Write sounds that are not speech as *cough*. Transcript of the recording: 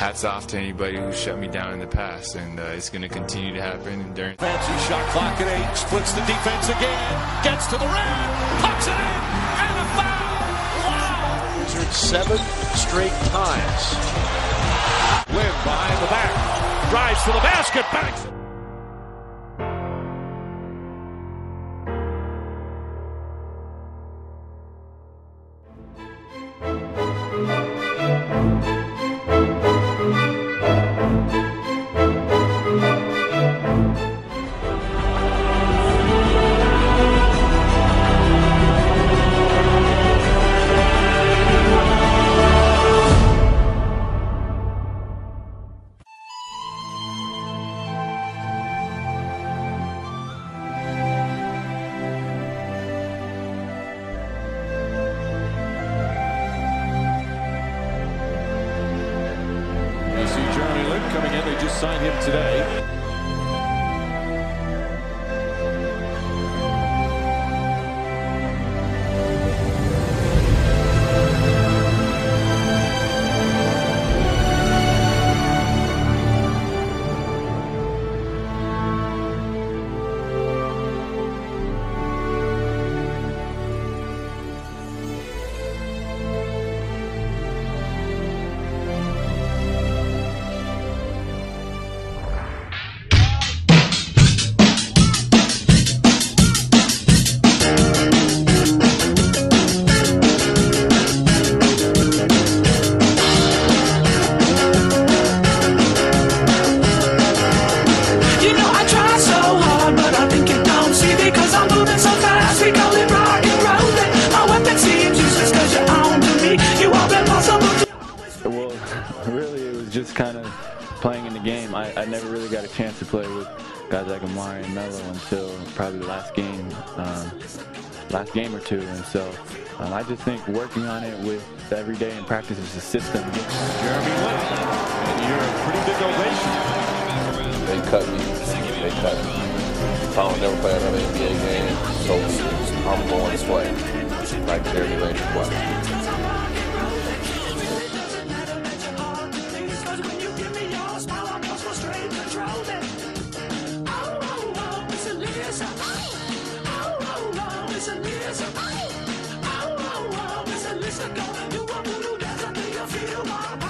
hats off to anybody who shut me down in the past, and uh, it's going to continue to happen And during. Fancy shot clock at eight, splits the defense again, gets to the rim, pucks it in, and a foul. Wow! Wizards seven straight ties. Lin behind the back, drives to the basket, banks. You coming in. They just signed him today. *laughs* really, it was just kind of playing in the game. I, I never really got a chance to play with guys like Amar'e and Melo until probably the last game, um, last game or two. And so um, I just think working on it with every day in practice is a system. Jeremy Lin. And you're a pretty big ovation. They cut me. They cut me. I don't never play another NBA game, so I'm going this way. Like every lady play. Go. You want to do that? I think I feel my